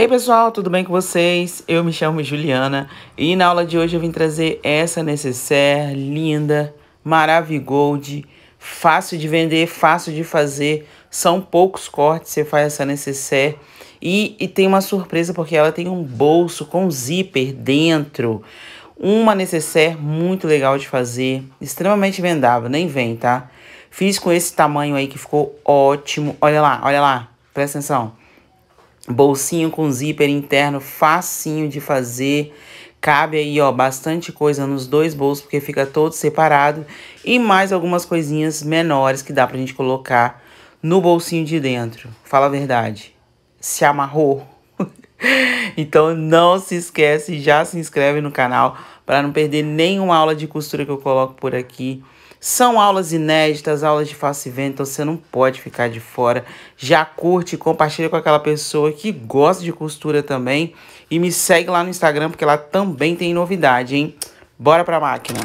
Ei pessoal, tudo bem com vocês? Eu me chamo Juliana e na aula de hoje eu vim trazer essa necessaire linda, maravigold, fácil de vender, fácil de fazer, são poucos cortes, você faz essa necessaire e, e tem uma surpresa porque ela tem um bolso com zíper dentro, uma necessaire muito legal de fazer, extremamente vendável, nem vem, tá? Fiz com esse tamanho aí que ficou ótimo, olha lá, olha lá, presta atenção. Bolsinho com zíper interno, facinho de fazer. Cabe aí, ó, bastante coisa nos dois bolsos, porque fica todo separado. E mais algumas coisinhas menores que dá pra gente colocar no bolsinho de dentro. Fala a verdade. Se amarrou? então não se esquece, já se inscreve no canal para não perder nenhuma aula de costura que eu coloco por aqui. São aulas inéditas, aulas de face e vento, então você não pode ficar de fora. Já curte e compartilha com aquela pessoa que gosta de costura também. E me segue lá no Instagram, porque lá também tem novidade, hein? Bora pra máquina!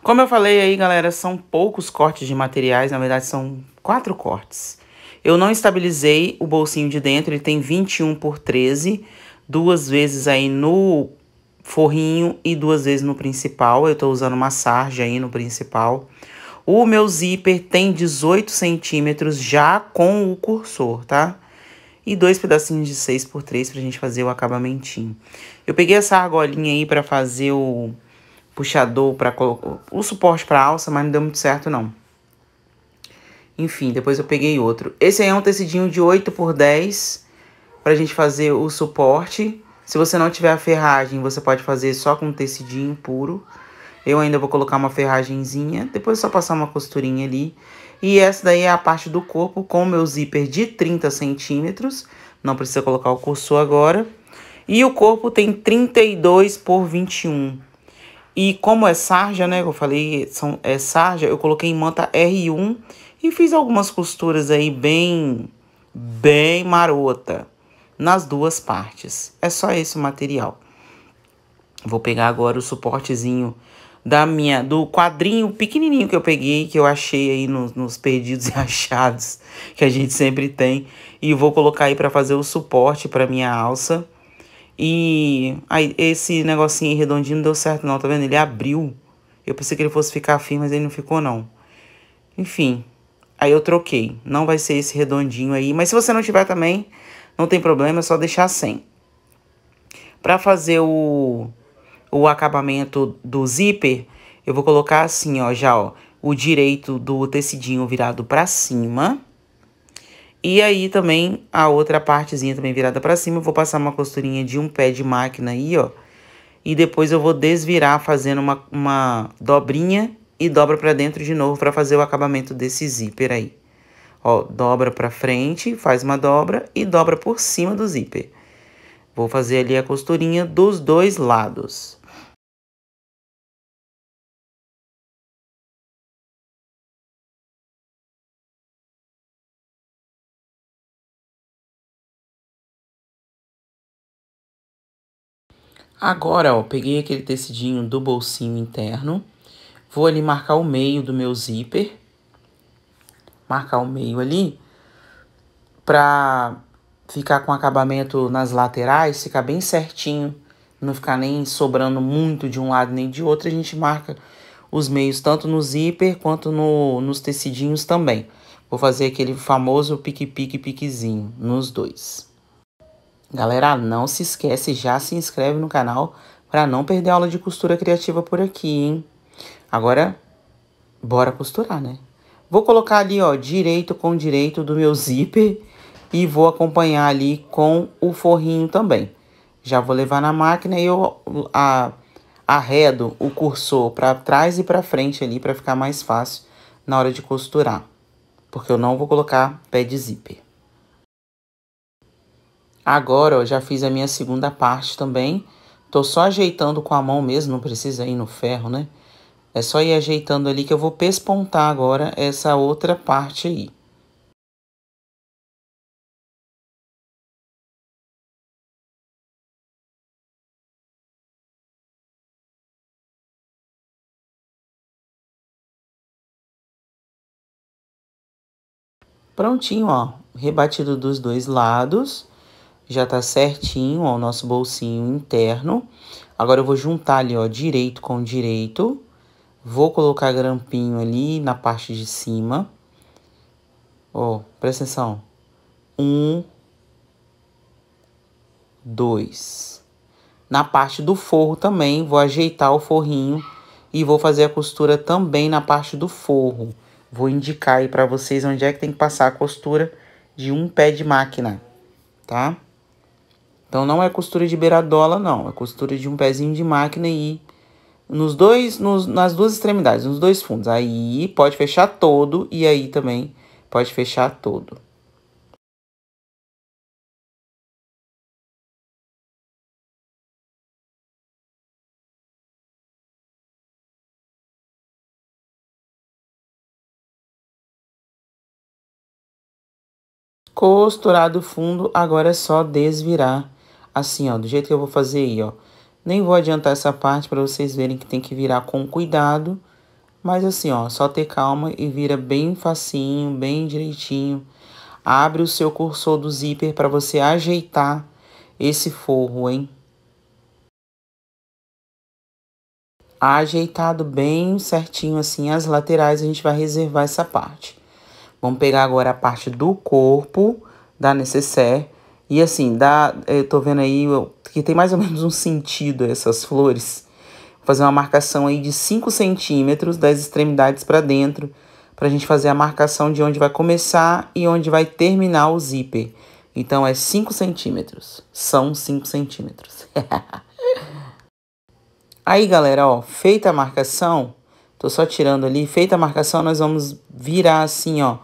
Como eu falei aí, galera, são poucos cortes de materiais, na verdade são quatro cortes. Eu não estabilizei o bolsinho de dentro, ele tem 21 por 13, duas vezes aí no forrinho e duas vezes no principal. Eu tô usando uma sarja aí no principal. O meu zíper tem 18 centímetros já com o cursor, tá? E dois pedacinhos de 6 por 3 pra gente fazer o acabamentinho. Eu peguei essa argolinha aí pra fazer o puxador, para o suporte pra alça, mas não deu muito certo não. Enfim, depois eu peguei outro. Esse aí é um tecidinho de 8 por 10 pra gente fazer o suporte. Se você não tiver a ferragem, você pode fazer só com tecidinho puro. Eu ainda vou colocar uma ferragenzinha, depois é só passar uma costurinha ali. E essa daí é a parte do corpo com o meu zíper de 30 centímetros. Não precisa colocar o cursor agora. E o corpo tem 32 por 21. E como é sarja, né, eu falei, são, é sarja, eu coloquei em manta R1 e fiz algumas costuras aí bem, bem marota nas duas partes. É só esse o material. Vou pegar agora o suportezinho da minha do quadrinho pequenininho que eu peguei, que eu achei aí nos, perdidos e achados que a gente sempre tem. E vou colocar aí para fazer o suporte para minha alça. E aí esse negocinho redondinho não deu certo não, tá vendo? Ele abriu. Eu pensei que ele fosse ficar firme, mas ele não ficou não. Enfim, aí eu troquei. Não vai ser esse redondinho aí, mas se você não tiver também, não tem problema, é só deixar sem. Para fazer o, o acabamento do zíper, eu vou colocar assim, ó, já, ó, o direito do tecidinho virado para cima. E aí também a outra partezinha também virada para cima, eu vou passar uma costurinha de um pé de máquina aí, ó. E depois eu vou desvirar fazendo uma, uma dobrinha e dobra para dentro de novo para fazer o acabamento desse zíper aí. Ó, dobra pra frente, faz uma dobra e dobra por cima do zíper. Vou fazer ali a costurinha dos dois lados. Agora, ó, peguei aquele tecidinho do bolsinho interno. Vou ali marcar o meio do meu zíper marcar o meio ali, pra ficar com acabamento nas laterais, ficar bem certinho, não ficar nem sobrando muito de um lado nem de outro, a gente marca os meios tanto no zíper quanto no, nos tecidinhos também. Vou fazer aquele famoso pique-pique-piquezinho nos dois. Galera, não se esquece, já se inscreve no canal para não perder aula de costura criativa por aqui, hein? Agora, bora costurar, né? Vou colocar ali, ó, direito com direito do meu zíper e vou acompanhar ali com o forrinho também. Já vou levar na máquina e eu a, arredo o cursor para trás e para frente ali para ficar mais fácil na hora de costurar. Porque eu não vou colocar pé de zíper. Agora, ó, já fiz a minha segunda parte também. Tô só ajeitando com a mão mesmo, não precisa ir no ferro, né? É só ir ajeitando ali que eu vou pespontar agora essa outra parte aí. Prontinho, ó, rebatido dos dois lados. Já tá certinho, ó, o nosso bolsinho interno. Agora eu vou juntar ali, ó, direito com direito. Vou colocar grampinho ali na parte de cima. Ó, presta atenção. Um, dois. Na parte do forro também, vou ajeitar o forrinho e vou fazer a costura também na parte do forro. Vou indicar aí para vocês onde é que tem que passar a costura de um pé de máquina, tá? Então não é costura de beiradola, não. É costura de um pezinho de máquina e nos dois, nos, nas duas extremidades, nos dois fundos. Aí pode fechar todo e aí também pode fechar todo. Costurado o fundo, agora é só desvirar assim, ó, do jeito que eu vou fazer aí, ó. Nem vou adiantar essa parte para vocês verem que tem que virar com cuidado. Mas assim, ó, só ter calma e vira bem facinho, bem direitinho. Abre o seu cursor do zíper para você ajeitar esse forro, hein? Ajeitado bem certinho assim as laterais, a gente vai reservar essa parte. Vamos pegar agora a parte do corpo da necessaire. E assim, dá, eu tô vendo aí que tem mais ou menos um sentido essas flores. Vou fazer uma marcação aí de 5 centímetros das extremidades para dentro, para a gente fazer a marcação de onde vai começar e onde vai terminar o zíper. Então, é 5 centímetros. São 5 centímetros. aí, galera, ó, feita a marcação, tô só tirando ali, feita a marcação, nós vamos virar assim, ó,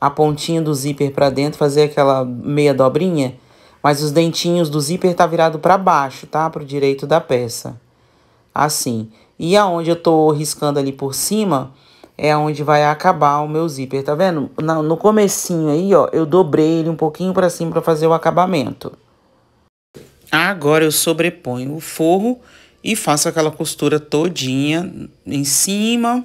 a pontinha do zíper para dentro, fazer aquela meia dobrinha, mas os dentinhos do zíper tá virado para baixo, tá? Pro direito da peça. Assim. E aonde eu tô riscando ali por cima é onde vai acabar o meu zíper, tá vendo? No, no comecinho aí, ó, eu dobrei ele um pouquinho para cima para fazer o acabamento. Agora eu sobreponho o forro e faço aquela costura todinha em cima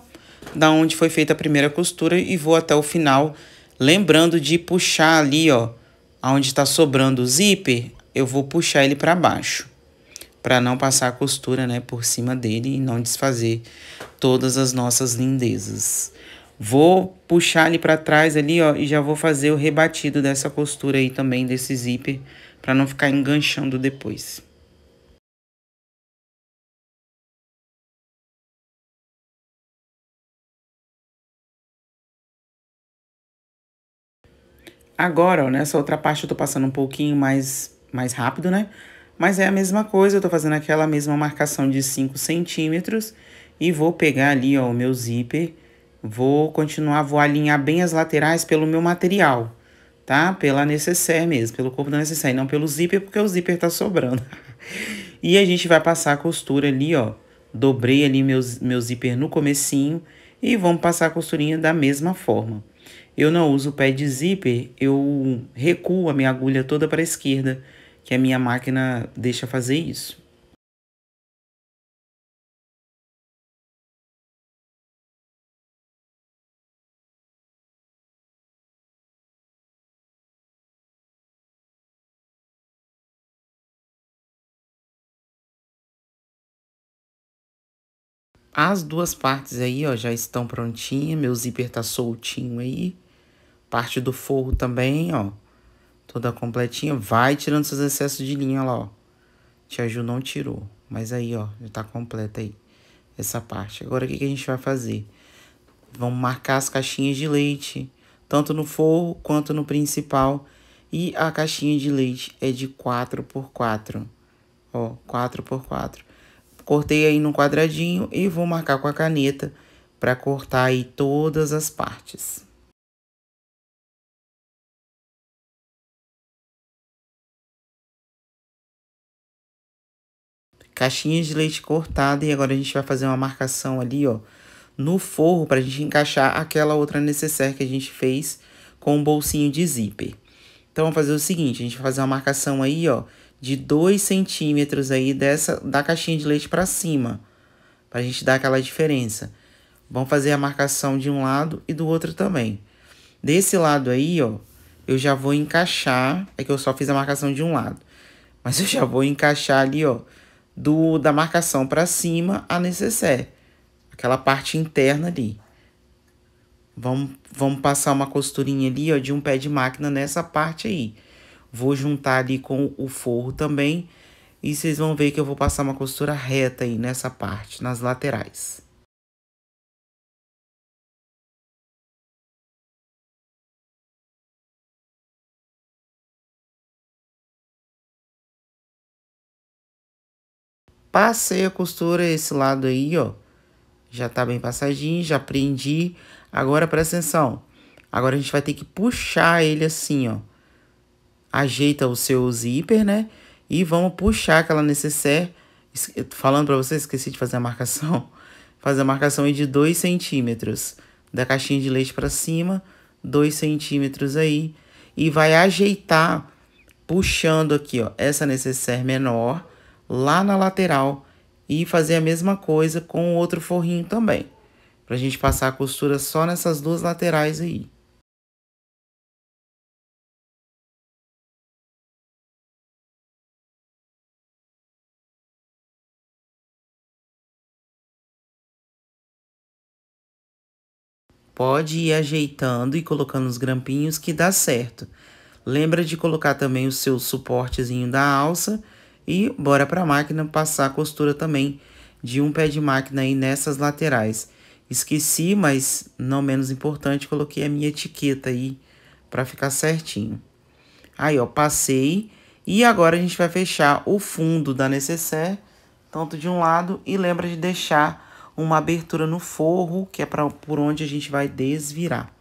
da onde foi feita a primeira costura e vou até o final Lembrando de puxar ali, ó, onde está sobrando o zíper, eu vou puxar ele para baixo, para não passar a costura, né, por cima dele e não desfazer todas as nossas lindezas. Vou puxar ali para trás ali, ó, e já vou fazer o rebatido dessa costura aí também desse zíper, para não ficar enganchando depois. Agora, ó, nessa outra parte eu tô passando um pouquinho mais, mais rápido, né? Mas é a mesma coisa, eu tô fazendo aquela mesma marcação de 5 centímetros e vou pegar ali, ó, o meu zíper, vou continuar, vou alinhar bem as laterais pelo meu material, tá? Pela necessaire mesmo, pelo corpo da necessaire, não pelo zíper, porque o zíper tá sobrando. e a gente vai passar a costura ali, ó, dobrei ali meu, meu zíper no comecinho e vamos passar a costurinha da mesma forma eu não uso o pé de zíper, eu recuo a minha agulha toda para a esquerda, que a minha máquina deixa fazer isso. As duas partes aí, ó, já estão prontinhas. Meu zíper tá soltinho aí. Parte do forro também, ó. Toda completinha. Vai tirando seus excessos de linha lá, ó. Tia Ju não tirou. Mas aí, ó, já tá completa aí. Essa parte. Agora, o que, que a gente vai fazer? Vamos marcar as caixinhas de leite. Tanto no forro quanto no principal. E a caixinha de leite é de 4 por 4 Ó, 4 por 4 Cortei aí no quadradinho e vou marcar com a caneta para cortar aí todas as partes. Caixinhas de leite cortada e agora a gente vai fazer uma marcação ali, ó, no forro para a gente encaixar aquela outra necessaire que a gente fez com um bolsinho de zíper. Então, vamos fazer o seguinte, a gente vai fazer uma marcação aí, ó, de 2 centímetros aí dessa, da caixinha de leite para cima, para a gente dar aquela diferença. Vamos fazer a marcação de um lado e do outro também. Desse lado aí, ó, eu já vou encaixar, é que eu só fiz a marcação de um lado. Mas eu já vou encaixar ali, ó, do da marcação para cima a necessaire. Aquela parte interna ali. Vamos, vamos passar uma costurinha ali, ó, de um pé de máquina nessa parte aí. Vou juntar ali com o forro também. E vocês vão ver que eu vou passar uma costura reta aí nessa parte, nas laterais. Passei a costura esse lado aí, ó. Já tá bem passadinho, já prendi. Agora presta atenção. Agora a gente vai ter que puxar ele assim, ó. Ajeita o seu zíper, né? E vamos puxar aquela necessaire. Falando pra vocês, esqueci de fazer a marcação. Fazer a marcação aí de 2 centímetros. Da caixinha de leite pra cima, 2 centímetros aí. E vai ajeitar, puxando aqui, ó, essa necessaire menor lá na lateral e fazer a mesma coisa com o outro forrinho também. Pra gente passar a costura só nessas duas laterais aí. Pode ir ajeitando e colocando os grampinhos que dá certo. Lembra de colocar também o seu suportezinho da alça e bora para a máquina passar a costura também de um pé de máquina aí nessas laterais. Esqueci, mas não menos importante, coloquei a minha etiqueta aí para ficar certinho. Aí, ó, passei. E agora a gente vai fechar o fundo da necessaire, tanto de um lado, e lembra de deixar uma abertura no forro, que é pra, por onde a gente vai desvirar.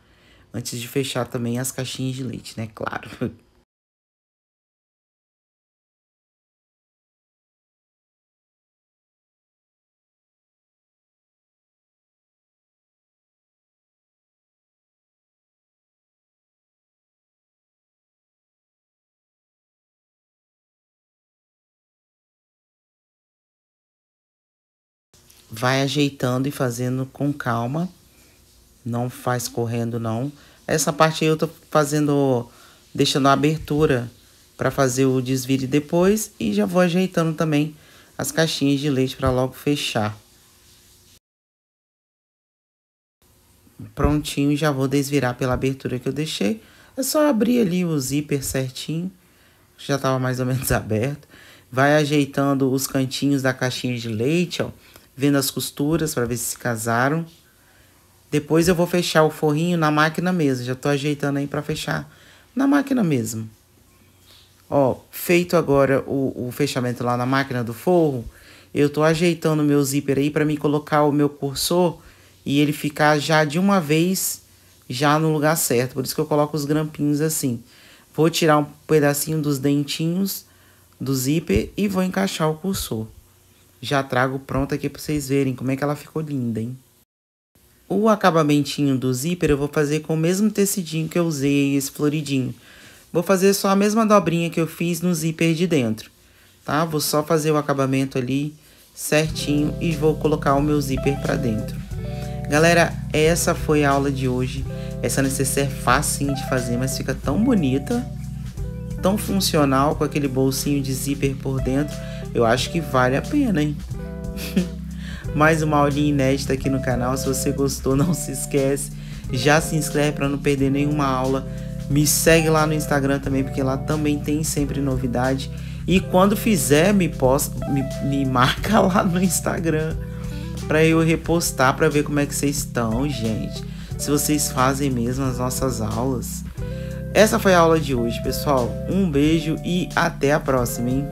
Antes de fechar também as caixinhas de leite, né? Claro. vai ajeitando e fazendo com calma. Não faz correndo, não. Essa parte aí eu tô fazendo, deixando a abertura para fazer o desvire depois. E já vou ajeitando também as caixinhas de leite para logo fechar. Prontinho, já vou desvirar pela abertura que eu deixei. É só abrir ali o zíper certinho. Já estava mais ou menos aberto. Vai ajeitando os cantinhos da caixinha de leite, ó vendo as costuras para ver se se casaram. Depois eu vou fechar o forrinho na máquina mesmo. Já tô ajeitando aí para fechar na máquina mesmo. Ó, feito agora o, o fechamento lá na máquina do forro, eu tô ajeitando o meu zíper aí para me colocar o meu cursor e ele ficar já de uma vez já no lugar certo. Por isso que eu coloco os grampinhos assim. Vou tirar um pedacinho dos dentinhos do zíper e vou encaixar o cursor já trago pronta aqui para vocês verem como é que ela ficou linda, hein? O acabamentinho do zíper eu vou fazer com o mesmo tecidinho que eu usei, esse floridinho. Vou fazer só a mesma dobrinha que eu fiz no zíper de dentro, tá? Vou só fazer o acabamento ali certinho e vou colocar o meu zíper para dentro. Galera, essa foi a aula de hoje. Essa necessaire é facinho de fazer, mas fica tão bonita, tão funcional com aquele bolsinho de zíper por dentro eu acho que vale a pena, hein? Mais uma aulinha inédita aqui no canal. Se você gostou, não se esquece. Já se inscreve para não perder nenhuma aula. Me segue lá no Instagram também, porque lá também tem sempre novidade. E quando fizer, me, posta, me, me marca lá no Instagram para eu repostar para ver como é que vocês estão, gente. Se vocês fazem mesmo as nossas aulas. Essa foi a aula de hoje, pessoal. Um beijo e até a próxima, hein?